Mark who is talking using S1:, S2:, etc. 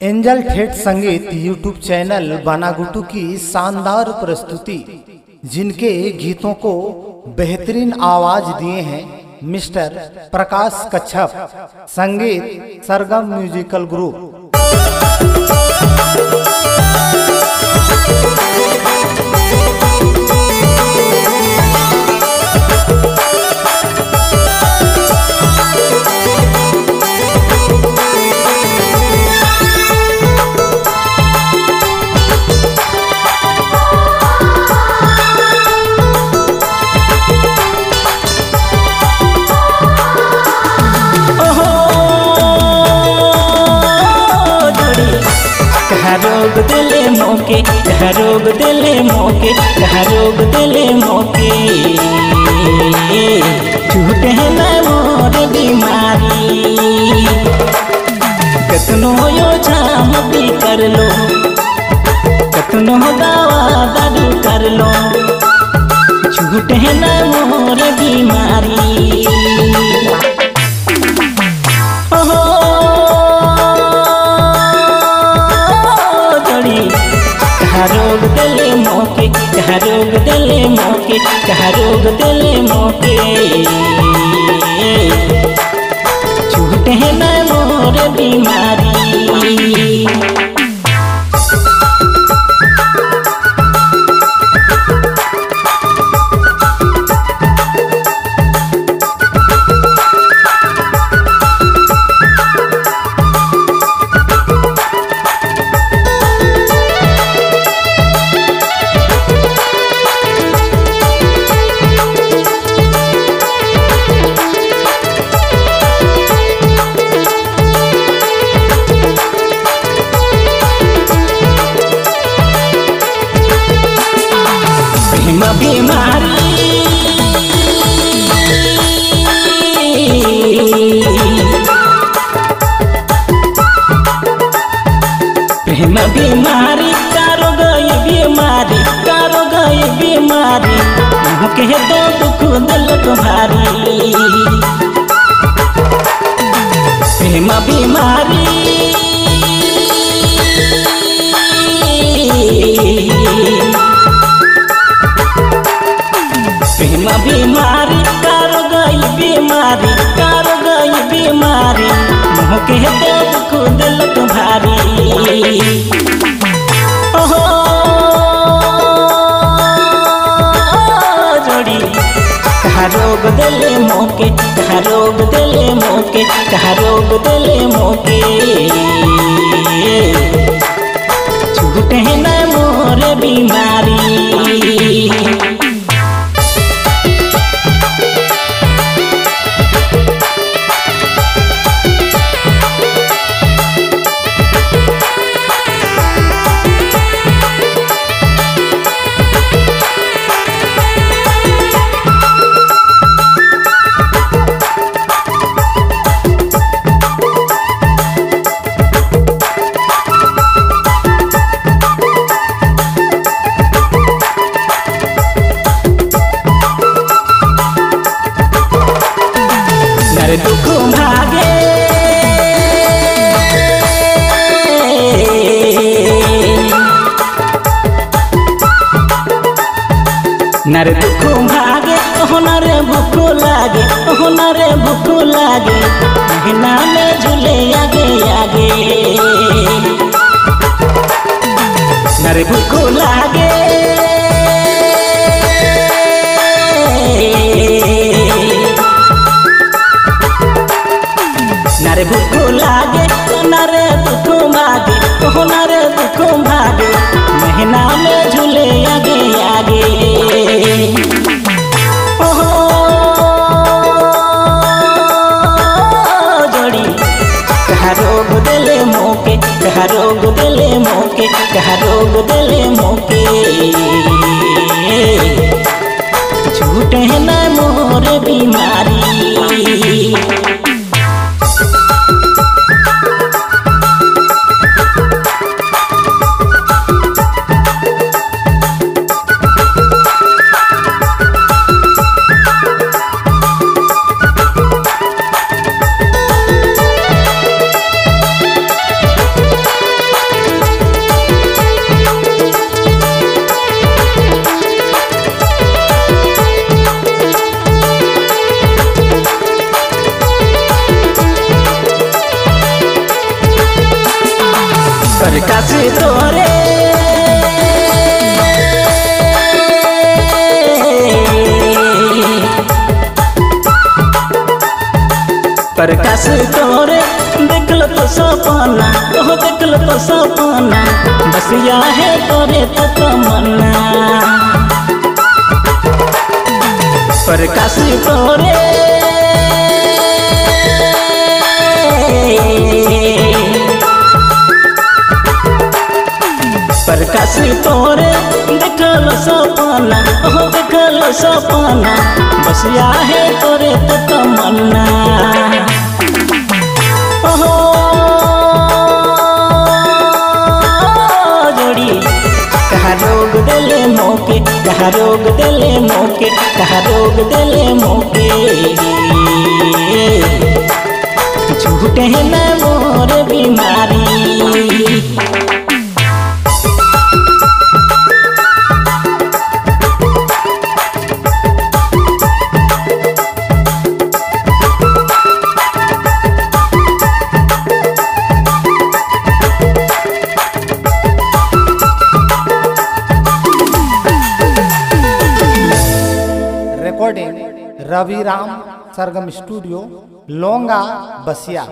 S1: Angel ठेठ संगीत YouTube channel बानागुटू की शानदार प्रस्तुति, जिनके गीतों को बेहतरीन आवाज़ दिए हैं मिस्टर प्रकाश कच्छप। संगीत सरगम म्यूजिकल ग्रुप।
S2: मौके रोग दिले मौके रोग दिले मौके। झूठे न मोर बीमारी। कतनो यो जाम भी कर लो, कतनो दवा दारू कर लो। झूठे न मोर बीमारी। मौके कहा रोग दिले मौके। झूठे न मोर बीमारी बीमारी बीमारी कारो गई बीमारी कारो गई बीमारी। के दो दुख दिलक भारी। प्रेम बीमारी। बीमारी कर गई बीमारी। कर गई बीमारी भारी रोग दिले मौके रोग दिले मौके रोग दिले मौके। झूठे न मोर बीमारी। नर दुख भागे। नर दुख भागे नर भूख लागे नर भूख लागे, महीना में झूले आगे आगे। नर भूख लागे। नरे भूख लागे नरे दुख मागे ओहो नरे दुख भागे, महीना में झूले आगे आगे। रोग दिले मौके, कहाँ रोग दिले मौके, कहाँ रोग दिले मौके। झूठे न मोर बीमारी प्रकाश तोरे प्रकाश तोरे देखल तो सपना ओह देखल तो सपना बस या है तोरे तो तमन्ना प्रकाश तोरे सपना बस या है तोरे तो तमन्ना। रोग दिले मोके, कहा रोग दिले मोके, कहा रोग दिले मोके। झूठे न मोर बीमारी।
S1: रिकॉर्डिंग रविराम सरगम स्टूडियो लोंगा बसिया